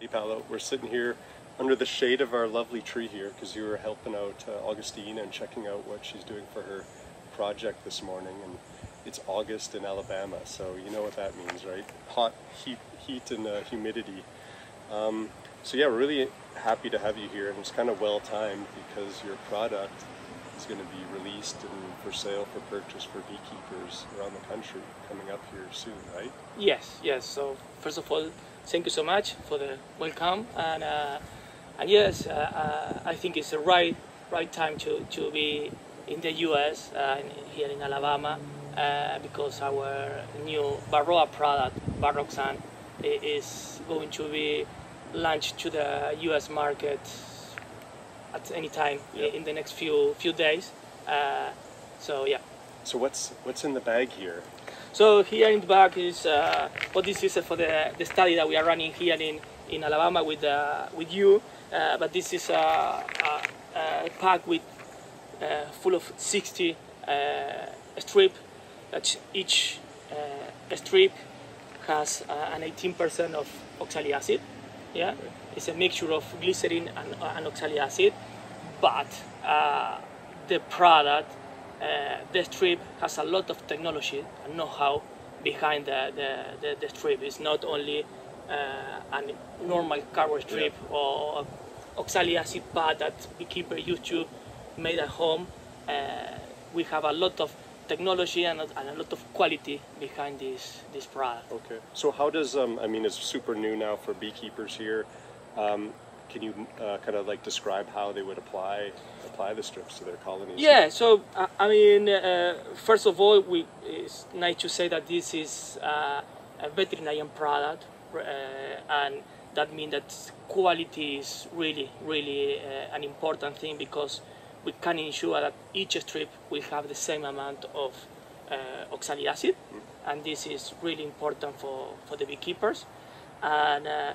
Hey Paulo, we're sitting here under the shade of our lovely tree here because you were helping out uh, Augustine and checking out what she's doing for her project this morning. And it's August in Alabama, so you know what that means, right? Hot heat, heat and uh, humidity. Um, so yeah, we're really happy to have you here, and it's kind of well timed because your product is going to be released and for sale for purchase for beekeepers around the country coming up here soon, right? Yes, yes. So first of all, thank you so much for the welcome, and uh, and yes, uh, uh, I think it's the right right time to, to be in the U.S. Uh, here in Alabama uh, because our new Varroa product, VarroxSan, is going to be launched to the U.S. market at any time Yeah. in the next few few days. Uh, so yeah. So what's what's in the bag here? So here in the back is uh, what this is for the, the study that we are running here in, in Alabama with uh, with you. Uh, but this is a, a, a pack with uh, full of 60 uh, strip. Each uh, strip has an 18% of oxalic acid. Yeah, it's a mixture of glycerin and, and oxalic acid, but the product, uh, the strip has a lot of technology and know-how behind the, the, the, the strip. It's not only uh, a normal carbon strip or oxalic acid pad that beekeeper used to made at home. Uh, we have a lot of technology and a, and a lot of quality behind this this product. Okay. So how does um, I mean it's super new now for beekeepers here. Um, can you uh, kind of like describe how they would apply apply the strips to their colonies? Yeah, so uh, I mean, uh, first of all, we, it's nice to say that this is uh, a veterinarian product, uh, and that means that quality is really, really uh, an important thing because we can ensure that each strip will have the same amount of uh, oxalic acid, and this is really important for, for the beekeepers. And uh,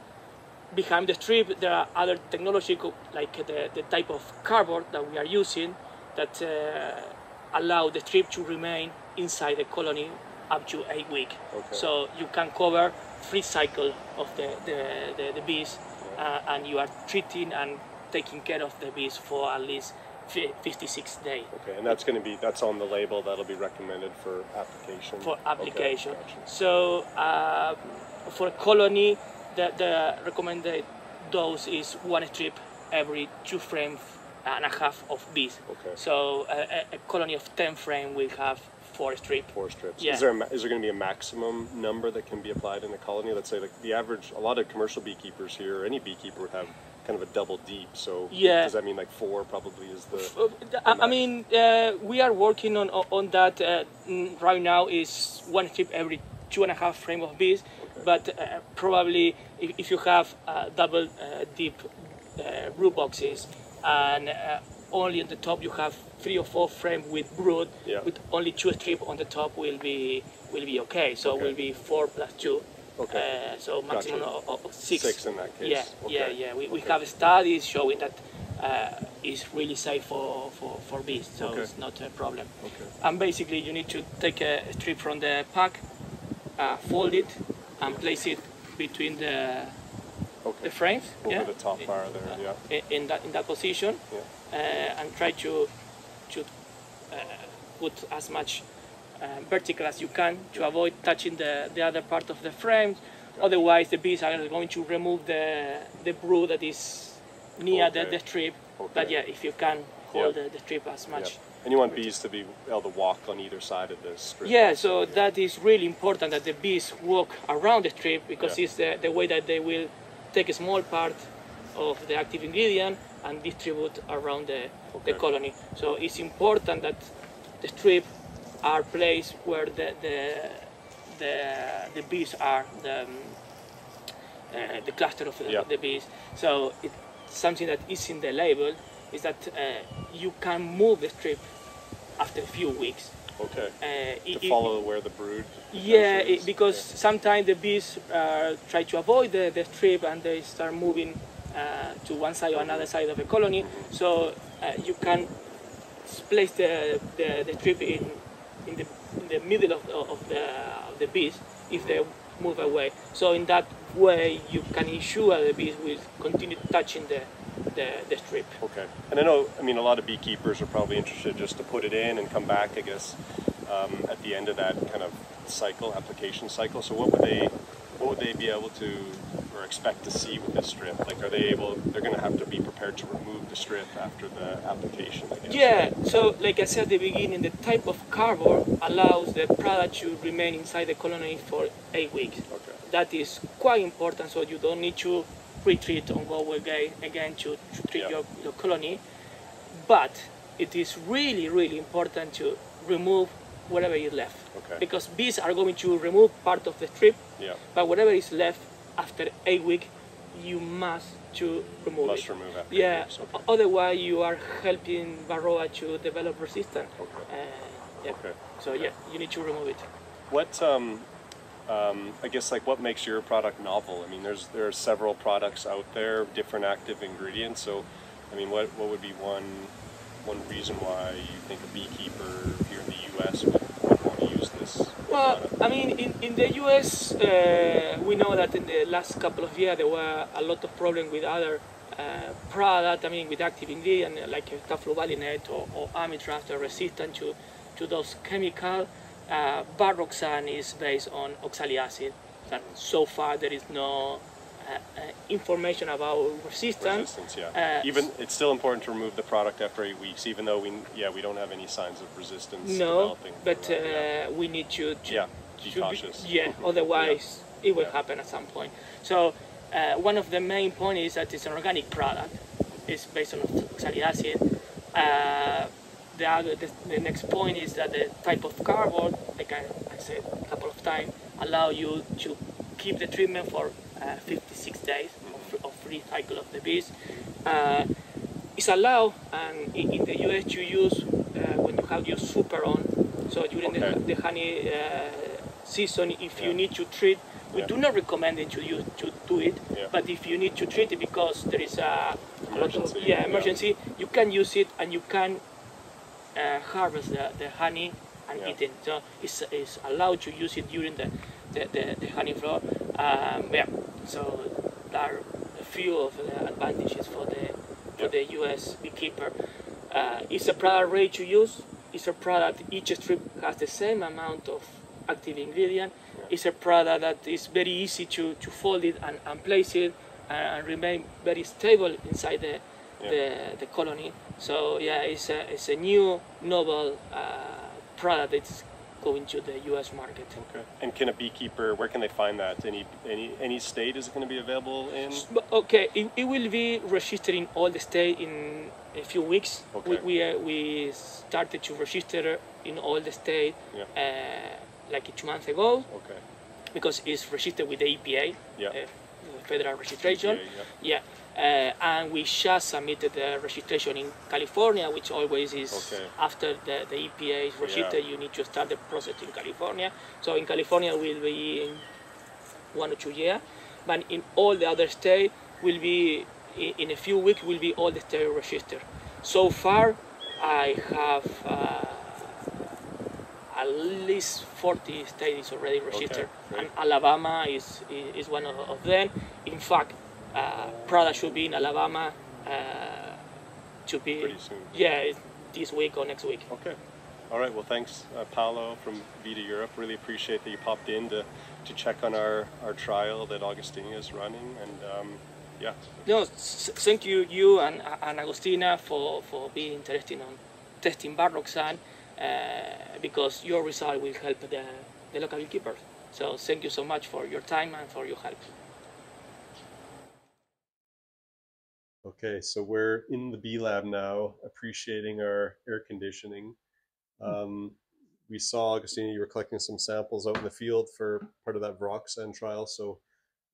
behind the strip there are other technology like the, the type of cardboard that we are using that uh, allow the strip to remain inside the colony up to eight weeks. Okay. So you can cover three cycle of the, the, the, the bees uh, and you are treating and taking care of the bees for at least 56 days. Okay, and that's going to be that's on the label. That'll be recommended for application. for Okay, application. gotcha. So uh, for a colony, the, the recommended dose is one strip every two frames and a half of bees. Okay. So a, a colony of 10 frame will have four strip. Four strips. Yeah. Is there a, is there going to be a maximum number that can be applied in a colony? Let's say like the average. A lot of commercial beekeepers here, any beekeeper would have kind of a double deep. So Yeah. does that mean like four probably is the Uh, I, I mean, uh, we are working on on that uh, right now. Is one strip every two and a half frame of bees, but uh, probably if, if you have uh, double uh, deep uh, brood boxes and uh, only on the top you have three or four frame with brood, Yeah. with only two strip on the top will be will be okay. So Okay. will be four plus two. Okay. Uh, so maximum Gotcha. of, of six. Six in that case. Yeah, yeah, Okay. yeah. We, we Okay. have studies showing that uh, it's really safe for, for, for bees, so Okay. it's not a problem. Okay. And basically, you need to take a strip from the pack, uh, fold it, and place it between the, Okay. the frames. Over yeah? the top bar there, yeah. In that in that position, Yeah. uh, and try to to uh, put as much uh, vertical as you can to avoid touching the, the other part of the frame. Otherwise, the bees are going to remove the the brood that is near the, Okay. the strip. Okay. But yeah, if you can hold the, the strip as much. And you want bees to be able to walk on either side of this strip. Yeah, so that is really important that the bees walk around the strip because Yeah. it's the, the way that they will take a small part of the active ingredient and distribute around the, the colony. So it's important that the strip are placed where the the the, the bees are, the, um, uh, the cluster of the, Yeah. the bees. So it, something that is in the label is that uh, you can move the strip after a few weeks. Okay. Uh, To it- it- follow where the brood. yeah, it, because Yeah. sometimes the bees uh, try to avoid the, the strip and they start moving uh, to one side or another side of the colony. So uh, you can place the, the, the strip in, in, the, in the middle of, of, the, of the bees if they move away. So in that way, you can ensure the bees will continue touching the, the, the strip. Okay. And I know, I mean, a lot of beekeepers are probably interested just to put it in and come back, I guess, um, at the end of that kind of cycle, application cycle. So what would they, what would they be able to or expect to see with this strip? Like, are they able? They're going to have to be prepared to remove the strip after the application. I guess. Yeah. So, like I said at the beginning, the type of cardboard allows the product to remain inside the colony for eight weeks. Okay. That is quite important. So you don't need to retreat or go again again to, to treat Yeah. your, your colony. But it is really, really important to remove whatever is left. Okay. Because bees are going to remove part of the strip, Yeah. but whatever is left after a week, you must to remove Must it. remove after Yeah. okay. Otherwise, you are helping varroa to develop resistance. Okay. Uh, yeah. Okay. So yeah, you need to remove it. What um, um, I guess like what makes your product novel? I mean, there's there are several products out there, different active ingredients. So, I mean, what what would be one one reason why you think a beekeeper here in the U.S. would, would want to use this? Well, product? I mean, in, in the US, uh, we know that in the last couple of years there were a lot of problems with other uh, products, I mean, with active ingredient like tafluvalinate or, or amitriptyline are resistant to, to those chemicals. Uh, VarroxSan is based on oxalic acid. So far, there is no uh, uh, information about resistance. resistance, yeah. uh, even it's still important to remove the product after eight weeks, even though we yeah we don't have any signs of resistance No, developing. but uh, we need to, to yeah, to be be- cautious. yeah, otherwise it will Yeah. happen at some point. So uh, one of the main points is that it's an organic product. It's based on oxalic acid. The, other, the, the next point is that the type of cardboard, like I, I said a couple of times, allow you to keep the treatment for uh, 56 days of, of free cycle of the bees. Uh, it's allowed and in, in the US to use uh, when you have your super on. So during Okay. the, the honey uh, season, if you need to treat, we Yeah. do not recommend it to you to do it. Yeah. But if you need to treat it because there is a, lot of Emergency, yeah, yeah. emergency, you can use it and you can uh, harvest the, the honey and Yeah. So it's, it's allowed to use it during the, the, the, the honey flow. Um, yeah, so there are a few of the advantages for the for Yeah. the U.S. beekeeper. Uh, it's a product ready to use. It's a product. Each strip has the same amount of active ingredient. It's a product that is very easy to, to fold it and, and place it and, and remain very stable inside the, Yeah. the, the colony. So yeah, it's a, it's a new novel uh, product that's going to the U.S. market. Okay. And can a beekeeper? Where can they find that? Any any any state is it going to be available in? Okay, it, it will be registered in all the state in a few weeks. Okay. We we, uh, we started to register in all the state Yeah. uh, like two months ago Okay. because it's registered with the EPA, Yeah. uh, federal registration. EPA, Yeah. Uh, and we just submitted the registration in California, which always is Okay. after the, the EPA is registered, you need to start the process in California. So in California will be in one or two years, but in all the other states will be in, a few weeks will be all the states registered. So far, I have uh, at least 40 states already registered, great. and Alabama is, is is one of, of them. In fact, uh, product should be in Alabama uh, to be Pretty soon. yeah this week or next week. Okay. All right. Well, thanks, uh, Paulo from Vita Europe. Really appreciate that you popped in to, to check on our, our trial that Augustina is running. And um, yeah, No, s- thank you, you and, and Agostina for, for being interested on testing VarroxSan uh, because your result will help the, the local beekeepers. So thank you so much for your time and for your help. Okay, so we're in the B lab now, appreciating our air conditioning. Um, we saw, Augustina, you were collecting some samples out in the field for part of that VarroxSan trial. So,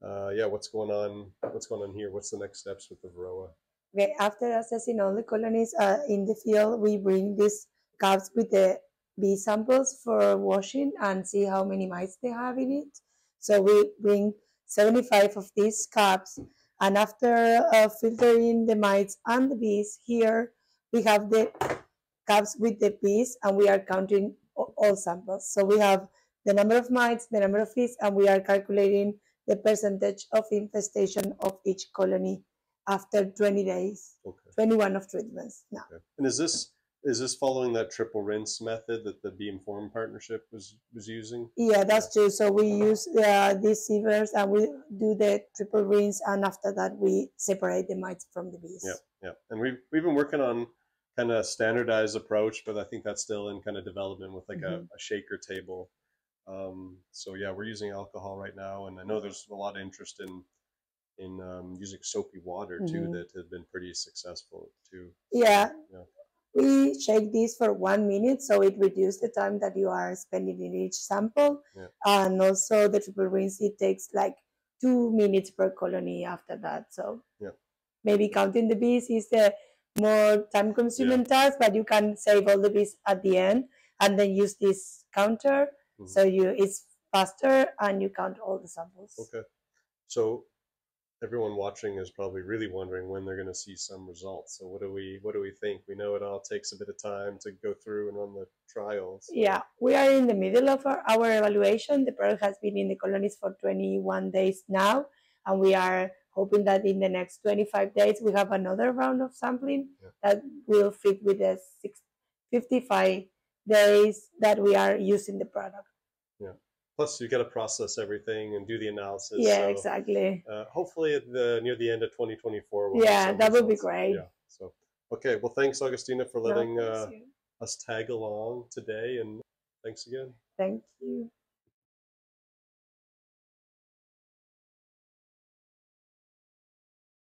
uh, yeah, what's going on? What's going on here? What's the next steps with the Varroa? Okay, after assessing all the colonies uh, in the field, we bring these cups with the bee samples for washing and see how many mites they have in it. So we bring 75 of these cups, and after uh, filtering the mites and the bees, here we have the cups with the bees, and we are counting all samples. So we have the number of mites, the number of bees, and we are calculating the percentage of infestation of each colony after 20 days, Okay. 21 of treatments now. okay. And is this is this following that triple rinse method that the Bee Informed partnership was was using? Yeah, that's true. So we use uh, these sievers and we do the triple rinse, and after that we separate the mites from the bees. Yeah, yeah. And we've we've been working on kind of standardized approach, but I think that's still in kind of development with like a, a shaker table. Um, so yeah, we're using alcohol right now, and I know there's a lot of interest in in um, using soapy water too Mhm. that have been pretty successful too. Yeah. Yeah. We shake this for one minute, so it reduces the time that you are spending in each sample. Yeah. And also the triple rinse, it takes like two minutes per colony after that. So Yeah. maybe counting the bees is the more time consuming task, but you can save all the bees at the end and then use this counter. Mhm. So you it's faster and you count all the samples. Okay. So everyone watching is probably really wondering when they're going to see some results. So what do we what do we think? We know it all takes a bit of time to go through and run the trials. Yeah, we are in the middle of our, our evaluation. The product has been in the colonies for 21 days now, and we are hoping that in the next 25 days we have another round of sampling Yeah. that will fit with the six, 55 days that we are using the product. Plus, you got to process everything and do the analysis. yeah, so, exactly. Uh, hopefully, at the near the end of 2024. We'll Yeah, that would be great. Yeah. So, okay. Well, thanks, Augustina, for letting thanks uh, us tag along today, and thanks again. Thank you.